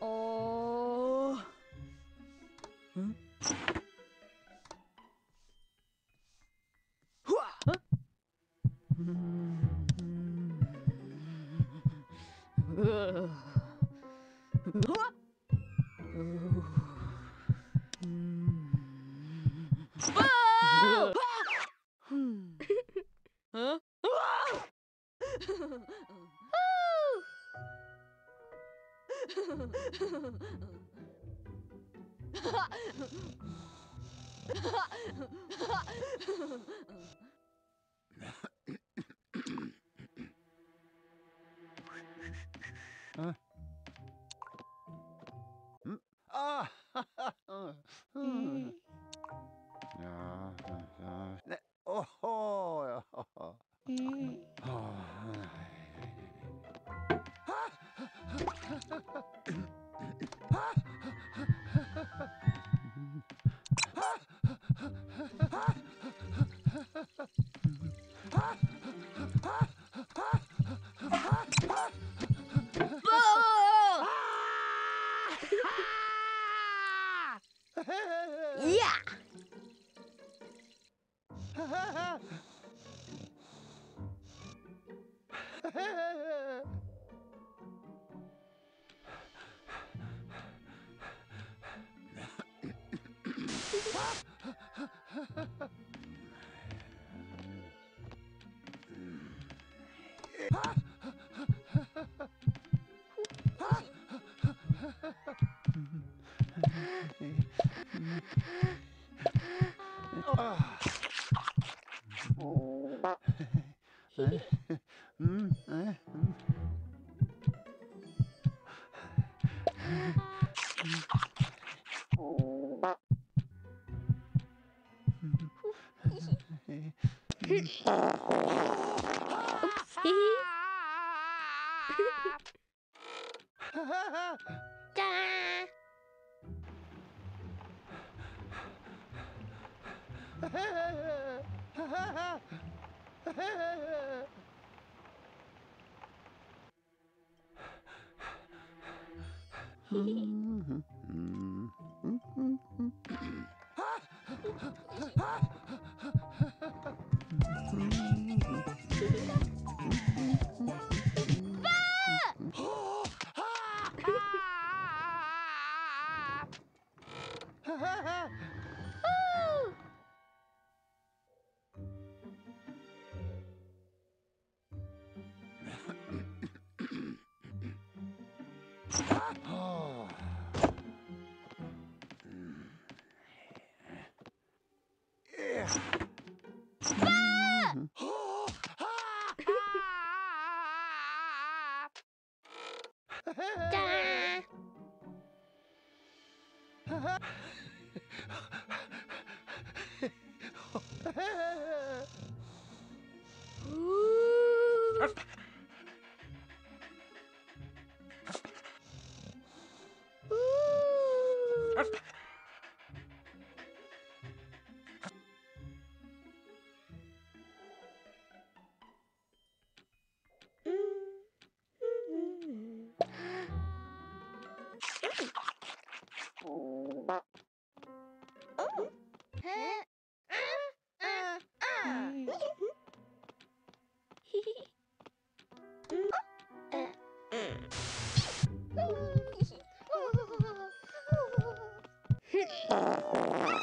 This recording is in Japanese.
어... 응? 음... ふあいや Hmm. じゃじゃひ Ooh. Uh-huh.